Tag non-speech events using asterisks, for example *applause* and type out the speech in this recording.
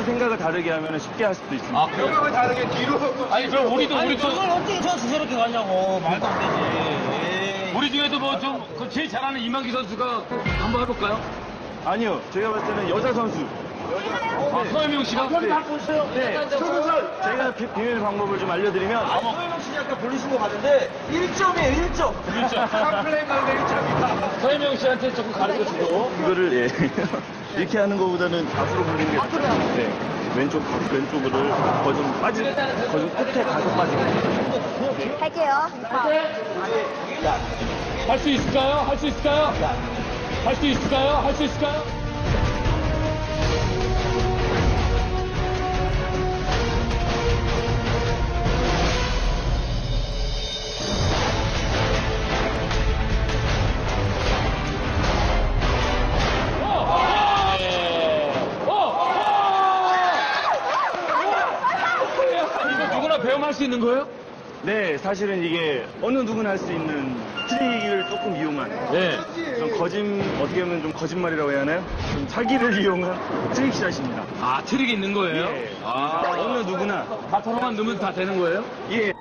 조금만 생각을 다르게 하면 쉽게 할 수도 있습니다. 아, 그래요? 다르게 뒤로. 아니, 그럼 우리도, 아니 우리도, 그걸 어떻게 저 저렇게 가냐고 말도 안 되지. 에이. 우리 중에도 뭐 좀, 그 제일 잘하는 이만기 선수가 한번 해볼까요? 아니요, 제가 봤을 때는 여자 선수. 아, 서현명 씨가? 네. 네. 제가 비, 비밀 방법을 좀 알려드리면 서현영 씨 약간 볼리신 거 같은데 1점이에요 1점. 플레이만 1점이다. 서현명 씨한테 조금 가르쳐 주고. 이거를 예. 이렇게 하는 것보다는 앞으로 굴리는 게 네. 왼쪽 왼쪽을 거좀 빠지 거좀 끝에 가서 빠지고 할게요. 할 수 있을까요? 할 수 있을까요? 할 수 있을까요? 할 수 있을까요? 누구나 배우면 할수 있는 거예요? 네 사실은 이게 어느 누구나 할 수 있는 트릭을 조금 이용한 네. 좀 거짓 어떻게 보면 좀 거짓말이라고 해야 하나요? 좀 사기를 *laughs* 이용한 트릭샷입니다. 아, 트릭이 있는 거예요? 예. 아, 어느 누구나 바타로만 넣으면 다 되는 거예요? 예